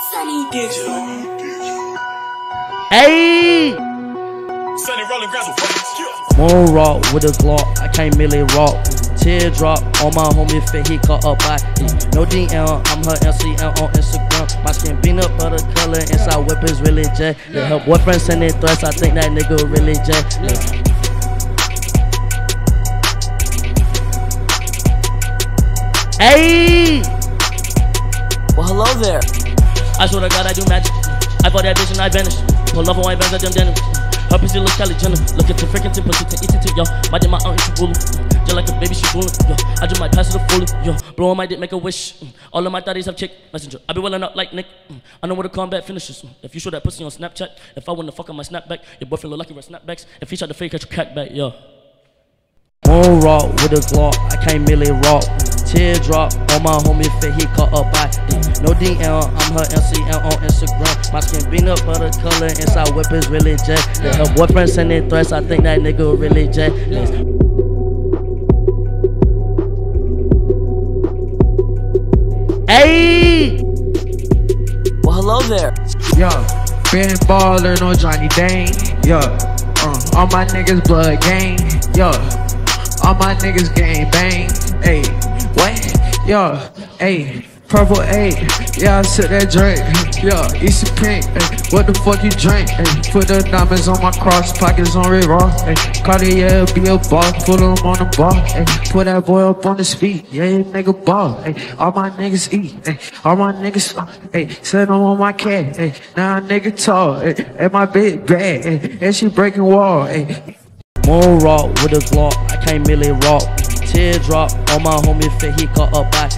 Sonny Digital. Hey! Sunny rolling grass Moon rock with a Glock, I can't milly rock. Teardrop on my homie fit, he caught up by No DM, I'm her MCM on Instagram. My skin beat up butter color, inside whip is really jet. Yeah, her boyfriend sending threats, I think that nigga really jet. Yeah. Hey! Well, hello there. I swear to God, I do magic. I bought that bitch and I vanished. Pull off on white Vans, I them denim. Her pussy look Kylie Jenner. Look at the freaking tip, pussy to eat it, yo. My dick, my aunt, she bully. Just like a baby, she fooling, yo. I just might pass it a fully, yo. Blow on my dick, make a wish. Mm. All of my thotties have Kik messenger. I be welling up like Nick. Mm. I know where the combat finishes. Mm. If you show that pussy on Snapchat, if I want to fuck on my snapback, your boyfriend look like he wear snapbacks. If he tried to fake, catch your cat back, yo. Moon rock with a Glock, I can't milly rock. Teardrop on my homie fit, he caught up by No DM, I'm her MCM on Instagram. My skin beat up for the color, inside whip is really jet. Yeah, her boyfriend sending threats, I think that nigga really jet. Hey! Well, hello there. Yo, been baller, no Johnny Dang. Yo, uh, all my niggas blood gang. Yo, all my niggas gang bang. Hey, what? Yo, hey. Purple 8, yeah, I said that drink. Yeah, Easy Pink, ay, what the fuck you drink? Ay, put the diamonds on my cross, pockets on Red Raw. Ay, Cartier be a ball, put them on the bar. Ay, put that boy up on his feet, yeah, nigga ball. Ay, all my niggas eat, ay, all my niggas. Ay, said on my cat, ay, now a nigga tall. Ay, and my big bag, ay, and she breaking wall. Ay. Moon rock with a Glock, I can't milly rock. Teardrop on my homie fit, he caught up by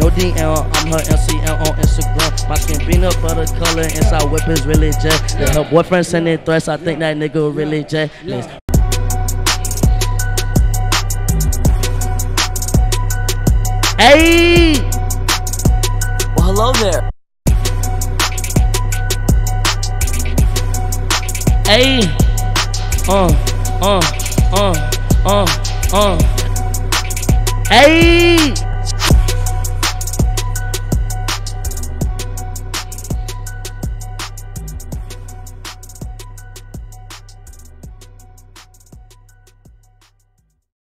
No DM, I'm her MCM on Instagram. My skin beat up for the color, inside weapons really jet. Yeah, her boyfriend sending threats, I think that nigga really jet. Hey! Well, hello there. Hey! Uh, uh, uh, uh, uh. Hey!